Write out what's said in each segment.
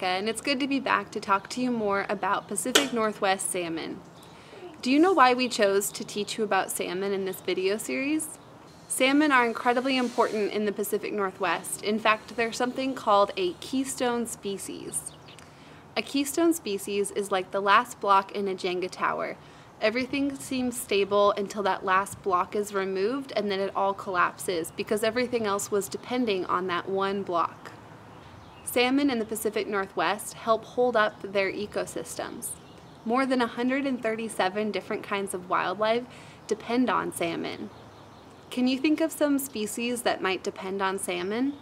Rebecca, and it's good to be back to talk to you more about Pacific Northwest salmon. Do you know why we chose to teach you about salmon in this video series? Salmon are incredibly important in the Pacific Northwest. In fact, they're something called a keystone species. A keystone species is like the last block in a Jenga tower. Everything seems stable until that last block is removed and then it all collapses because everything else was depending on that one block. Salmon in the Pacific Northwest help hold up their ecosystems. More than 137 different kinds of wildlife depend on salmon. Can you think of some species that might depend on salmon?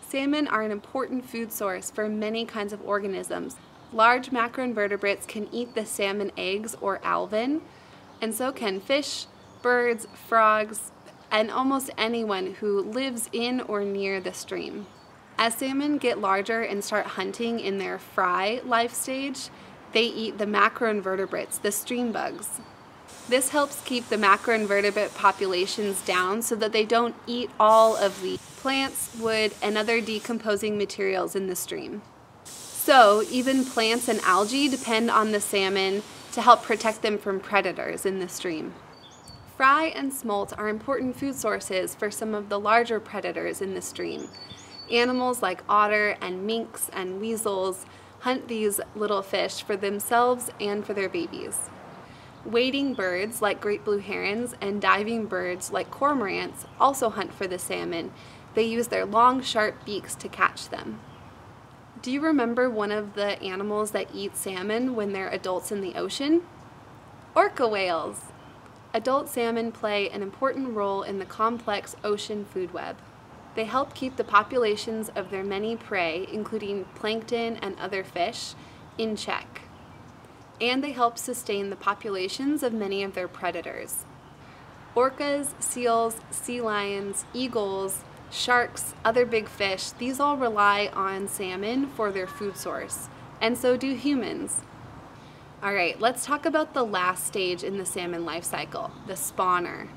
Salmon are an important food source for many kinds of organisms. Large macroinvertebrates can eat the salmon eggs or alevin, and so can fish, birds, frogs, and almost anyone who lives in or near the stream. As salmon get larger and start hunting in their fry life stage, they eat the macroinvertebrates, the stream bugs. This helps keep the macroinvertebrate populations down so that they don't eat all of the plants, wood, and other decomposing materials in the stream. So, even plants and algae depend on the salmon to help protect them from predators in the stream. Fry and smolt are important food sources for some of the larger predators in the stream, Animals like otter and minks and weasels hunt these little fish for themselves and for their babies. Wading birds like great blue herons and diving birds like cormorants also hunt for the salmon. They use their long, sharp beaks to catch them. Do you remember one of the animals that eat salmon when they're adults in the ocean? Orca whales! Adult salmon play an important role in the complex ocean food web. They help keep the populations of their many prey, including plankton and other fish, in check. And they help sustain the populations of many of their predators. Orcas, seals, sea lions, eagles, sharks, other big fish, these all rely on salmon for their food source, and so do humans. All right, let's talk about the last stage in the salmon life cycle, the spawner.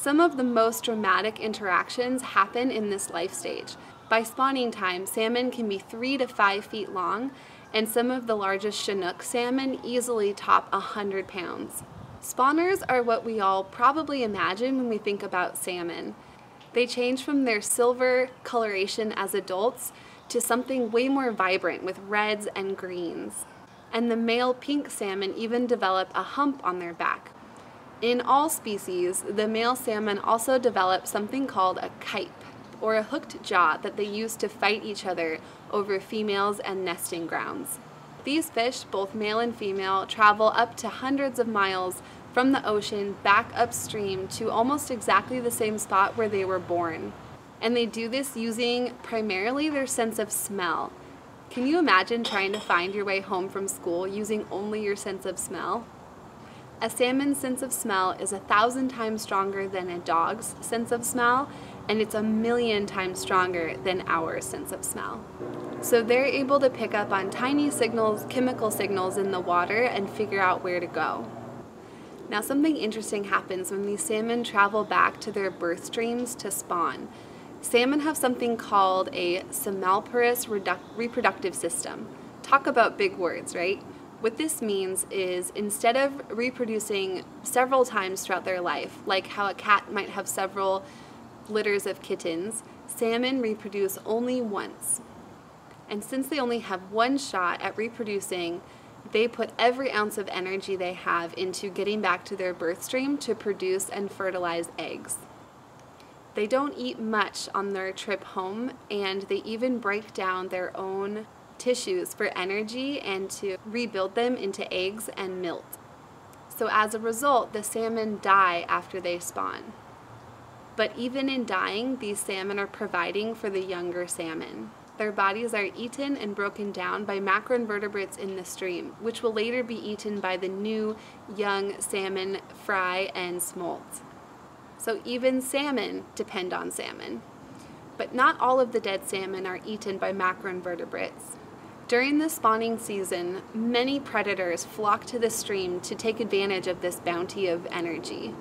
Some of the most dramatic interactions happen in this life stage. By spawning time, salmon can be three to five feet long, and some of the largest Chinook salmon easily top 100 pounds. Spawners are what we all probably imagine when we think about salmon. They change from their silver coloration as adults to something way more vibrant with reds and greens. And the male pink salmon even develop a hump on their back, in all species, the male salmon also develop something called a kype, or a hooked jaw that they use to fight each other over females and nesting grounds. These fish, both male and female, travel up to hundreds of miles from the ocean back upstream to almost exactly the same spot where they were born. And they do this using primarily their sense of smell. Can you imagine trying to find your way home from school using only your sense of smell? A salmon's sense of smell is a thousand times stronger than a dog's sense of smell, and it's a million times stronger than our sense of smell. So they're able to pick up on tiny signals, chemical signals in the water and figure out where to go. Now something interesting happens when these salmon travel back to their birth streams to spawn. Salmon have something called a semelparous reproductive system. Talk about big words, right? What this means is instead of reproducing several times throughout their life, like how a cat might have several litters of kittens, salmon reproduce only once. And since they only have one shot at reproducing, they put every ounce of energy they have into getting back to their birth stream to produce and fertilize eggs. They don't eat much on their trip home, and they even break down their own tissues for energy and to rebuild them into eggs and milt. So as a result, the salmon die after they spawn. But even in dying, these salmon are providing for the younger salmon. Their bodies are eaten and broken down by macroinvertebrates in the stream, which will later be eaten by the new young salmon, fry, and smolt. So even salmon depend on salmon. But not all of the dead salmon are eaten by macroinvertebrates. During the spawning season, many predators flock to the stream to take advantage of this bounty of energy.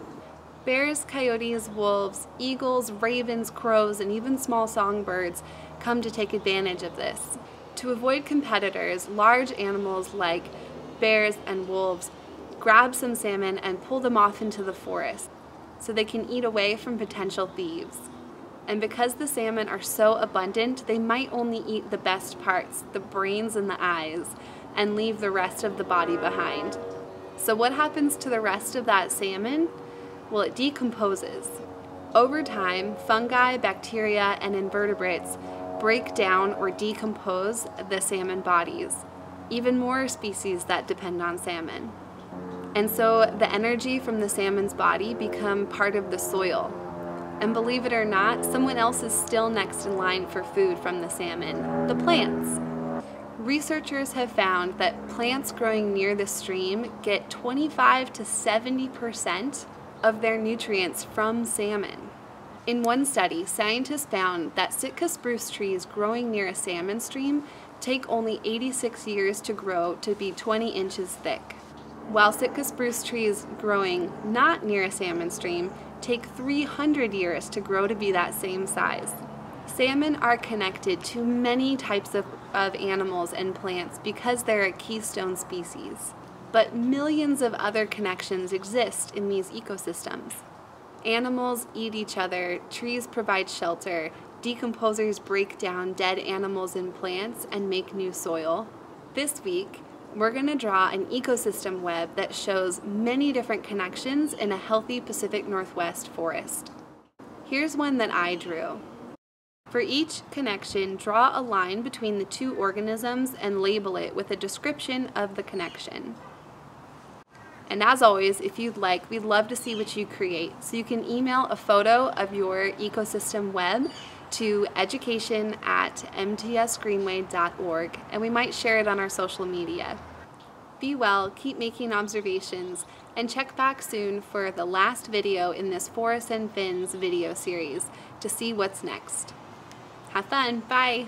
Bears, coyotes, wolves, eagles, ravens, crows, and even small songbirds come to take advantage of this. To avoid competitors, large animals like bears and wolves grab some salmon and pull them off into the forest so they can eat away from potential thieves. And because the salmon are so abundant, they might only eat the best parts, the brains and the eyes, and leave the rest of the body behind. So what happens to the rest of that salmon? Well, it decomposes. Over time, fungi, bacteria, and invertebrates break down or decompose the salmon bodies, even more species that depend on salmon. And so the energy from the salmon's body become part of the soil. And believe it or not, someone else is still next in line for food from the salmon, the plants. Researchers have found that plants growing near the stream get 25 to 70% of their nutrients from salmon. In one study, scientists found that Sitka spruce trees growing near a salmon stream take only 86 years to grow to be 20 inches thick, while Sitka spruce trees growing not near a salmon stream take 300 years to grow to be that same size. Salmon are connected to many types of, of animals and plants because they're a keystone species. But millions of other connections exist in these ecosystems. Animals eat each other, trees provide shelter, decomposers break down dead animals and plants and make new soil. This week, we're going to draw an ecosystem web that shows many different connections in a healthy Pacific Northwest forest. Here's one that I drew. For each connection, draw a line between the two organisms and label it with a description of the connection. And as always, if you'd like, we'd love to see what you create. So you can email a photo of your ecosystem web to education at mtsgreenway.org and we might share it on our social media. Be well, keep making observations, and check back soon for the last video in this Forest and Fins video series to see what's next. Have fun, bye!